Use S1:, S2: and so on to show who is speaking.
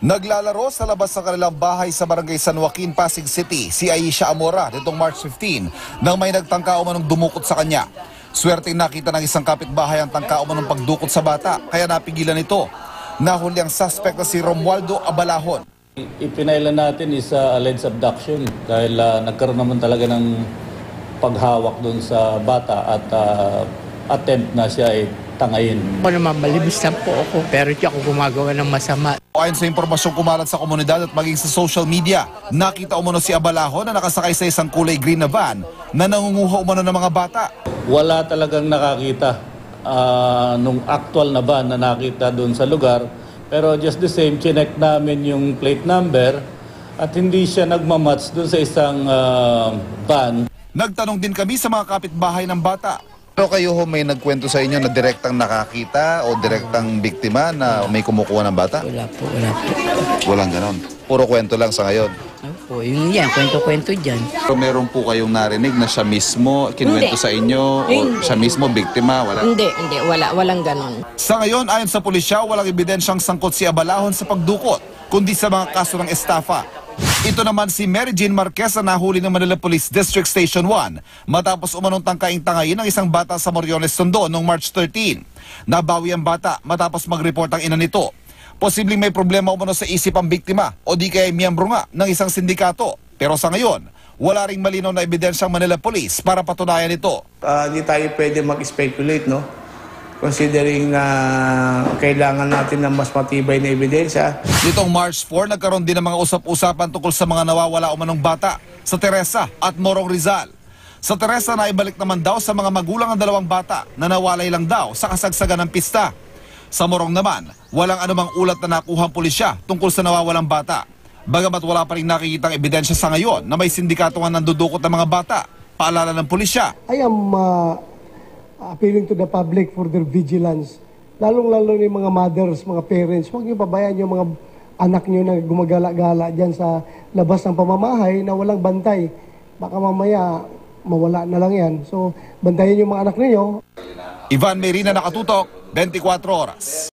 S1: Naglalaro sa labas ng kanilang bahay sa barangay San Joaquin, Pasig City, si Aisha Amora nitong March 15 nang may nagtangka umanong dumukot sa kanya. Swerte nakita ng isang kapitbahay ang tangka umanong pagdukot sa bata, kaya napigilan ito. Nahuli ang suspect na si Romualdo Abalahon.
S2: Ipinailan natin is uh, alleged abduction dahil uh, nagkaroon naman talaga ng paghawak doon sa bata at uh, attempt na siya ay tangayin.
S3: Ako naman, malibis lang po ako, pero di ako gumagawa ng masama.
S1: Ayon sa impormasyong kumalat sa komunidad at maging sa social media, nakita umano si Abalahon na nakasakay sa isang kulay green na van na nangunguha umano ng mga bata.
S2: Wala talagang nakakita uh, nung actual na van na nakita doon sa lugar. Pero just the same, chinek namin yung plate number at hindi siya nagmamatch doon sa isang uh, van.
S1: Nagtanong din kami sa mga kapitbahay ng bata. Pero kayo ho may nagkwento sa inyo na direktang nakakita o direktang biktima na may kumukuha ng bata?
S3: Wala po, wala po.
S1: Walang ganon. Puro kwento lang sa ngayon.
S3: Ano po, yun yan, kwento-kwento dyan.
S1: Pero meron po kayong narinig na siya mismo kinuwento
S4: Hindi.
S1: sa inyo o
S4: Hindi.
S1: siya mismo biktima? Wala.
S4: Hindi, hindi. Wala, walang ganon.
S1: Sa ngayon, ayon sa pulisya, walang ebidensyang sangkot si Abalahon sa pagdukot, kundi sa mga kaso ng estafa. Ito naman si Mary Jean Marquez na nahuli ng Manila Police District Station 1 matapos umanong tangkaing tangayin ng isang bata sa Moriones, Tondo noong March 13. Nabawi ang bata matapos mag-report ang ina nito. Posibleng may problema umano sa isip ang biktima o di kaya miyembro nga ng isang sindikato. Pero sa ngayon, wala ring malinaw na ebidensyang Manila Police para patunayan ito.
S5: Ah, hindi tayo pwede mag-speculate, no? Considering na kailangan natin ng mas matibay na ebidensya.
S1: Nitong March 4, nagkaroon din ng mga usap-usapan tungkol sa mga nawawala umanong bata sa Teresa at Morong Rizal. Sa Teresa, naibalik naman daw sa mga magulang ang dalawang bata na nawalay lang daw sa kasagsagan ng pista. Sa Morong naman, walang anumang ulat na nakuha ang pulisya tungkol sa nawawalang bata. Bagamat wala pa rin nakikitang ebidensya sa ngayon na may sindikato nga nandudukot ng mga bata. Paalala ng pulisya,
S6: I am uh, appealing to the public for their vigilance. Lalong-lalo na mga mothers, mga parents. Huwag niyo pabayaan yung mga anak niyo na gumagala-gala dyan sa labas ng pamamahay na walang bantay. Baka mamaya mawala na lang yan. So, bantayan yung mga anak niyo.
S1: Ivan Merina nakatutok, 24 oras.